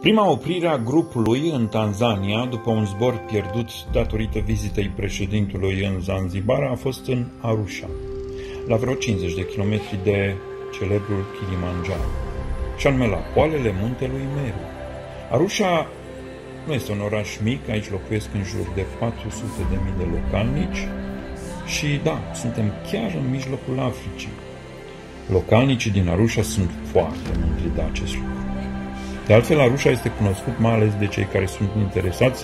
Prima oprire a grupului în Tanzania, după un zbor pierdut datorită vizitei președintului în Zanzibar, a fost în Arusha, la vreo 50 de kilometri de celebrul Kilimanjaro, și anume la poalele muntelui Meru. Arusha nu este un oraș mic, aici locuiesc în jur de 400 de mii de localnici și da, suntem chiar în mijlocul Africii. Localnicii din Arusha sunt foarte mândri de acest lucru. De altfel, Arusha este cunoscut mai ales de cei care sunt interesați,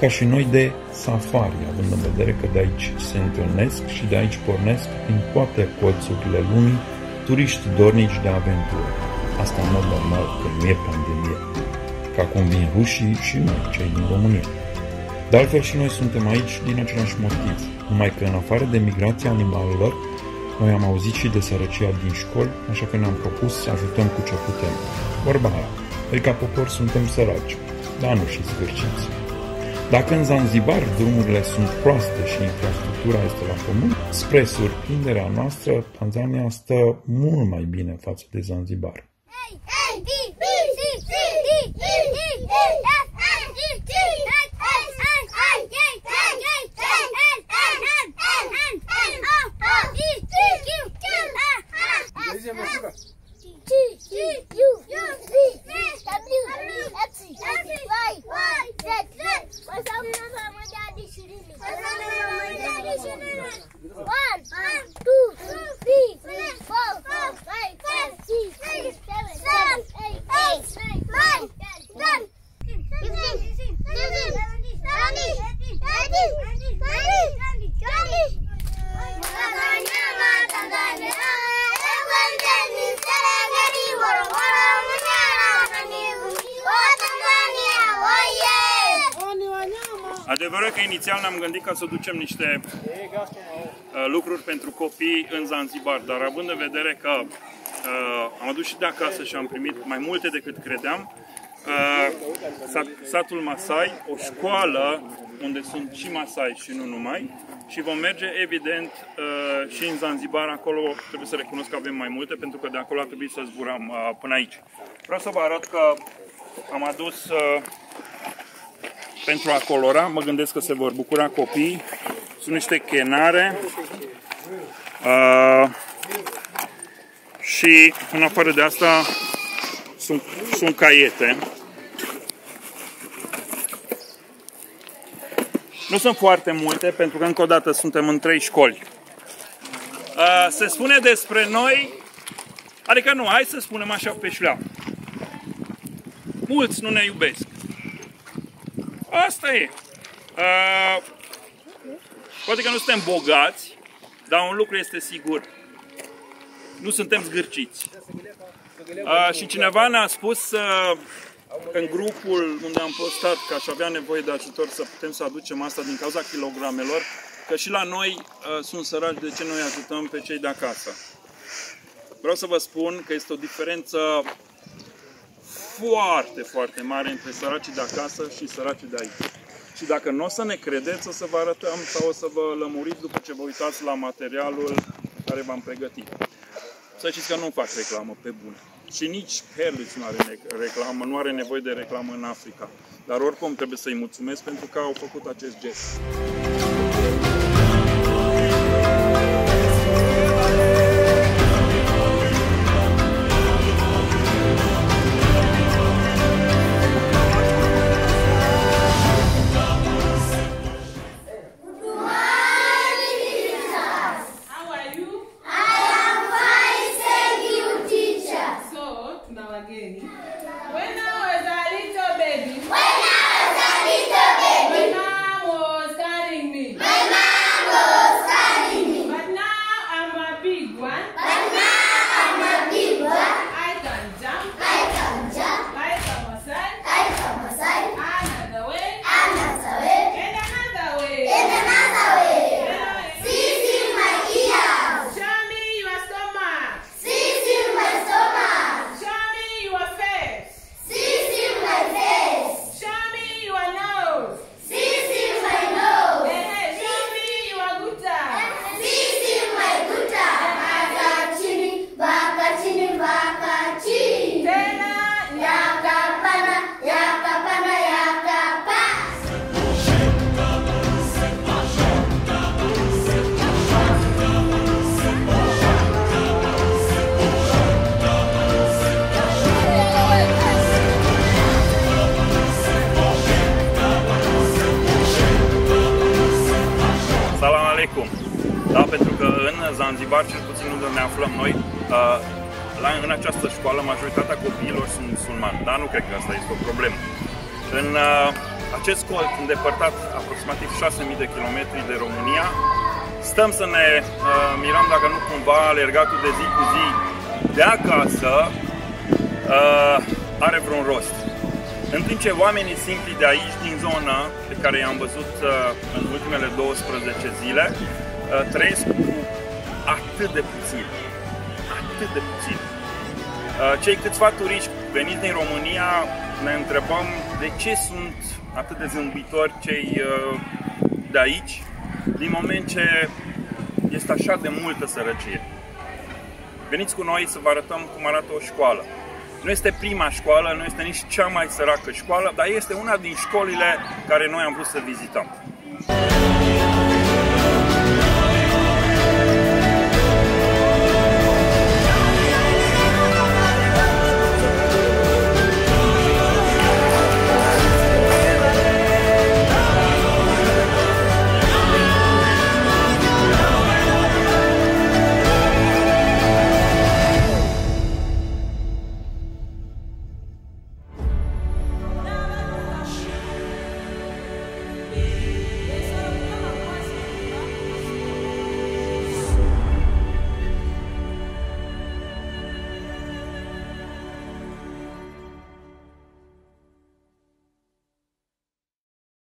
ca și noi, de safari, având în vedere că de aici se întâlnesc și de aici pornesc prin toate colțurile lumii turiști dornici de aventură. Asta în mod normal că nu e pandemie, ca cum vin rușii și noi, cei din România. De altfel și noi suntem aici din același motiv, numai că în afară de migrația animalelor, noi am auzit și de sărăcia din școli, așa că ne-am propus să ajutăm cu ce putem. Vorba aia. Noi ca popor suntem săraci, dar nu și sfârșiți. Dacă în Zanzibar drumurile sunt proaste și infrastructura este la pământ, spre surprinderea noastră, Tanzania stă mult mai bine față de Zanzibar. Adevărul că inițial ne-am gândit ca să ducem niște uh, lucruri pentru copii în Zanzibar, dar având în vedere că uh, am adus și de acasă și am primit mai multe decât credeam, uh, sat, satul Masai, o școală unde sunt și Masai și nu numai, și vom merge evident uh, și în Zanzibar, acolo trebuie să recunosc că avem mai multe, pentru că de acolo ar trebui să zburăm uh, până aici. Vreau să vă arăt că am adus uh, pentru a colora, mă gândesc că se vor bucura copiii. Sunt niște chenare. Uh, și în afară de asta sunt, sunt caiete. Nu sunt foarte multe, pentru că încă o dată suntem în trei școli. Uh, se spune despre noi, adică nu, hai să spunem așa pe șleau. Mulți nu ne iubesc. Asta e. Uh, poate că nu suntem bogați, dar un lucru este sigur. Nu suntem zgârciți. Uh, și cineva ne-a spus uh, în grupul unde am postat că aș avea nevoie de ajutor să putem să aducem asta din cauza kilogramelor, că și la noi uh, sunt săraci, de ce noi ajutăm pe cei de acasă. Vreau să vă spun că este o diferență foarte, foarte mare între săracii de acasă și săracii de aici. Și dacă nu o să ne credeți, o să vă arătăm sau o să vă lămuriți după ce vă uitați la materialul care v-am pregătit. Să știți că nu fac reclamă pe bune. Și nici Herlitz nu are reclamă, nu are nevoie de reclamă în Africa. Dar oricum trebuie să-i mulțumesc pentru că au făcut acest gest. Aflăm noi, uh, la, în această școală majoritatea copiilor sunt musulmani, dar nu cred că asta este o problemă. În uh, acest colț îndepărtat aproximativ 6.000 de kilometri de România, stăm să ne uh, mirăm dacă nu cumva alergatul de zi cu zi de acasă uh, are vreun rost. În timp ce oamenii simpli de aici, din zona pe care i-am văzut uh, în ultimele 12 zile, uh, trăiesc cu atât de puțin. Atât de puțin. Uh, cei câțiva turiști veniți din România ne întrebăm de ce sunt atât de zâmbitori cei uh, de aici, din moment ce este așa de multă sărăcie. Veniți cu noi să vă arătăm cum arată o școală. Nu este prima școală, nu este nici cea mai săracă școală, dar este una din școlile care noi am vrut să vizităm.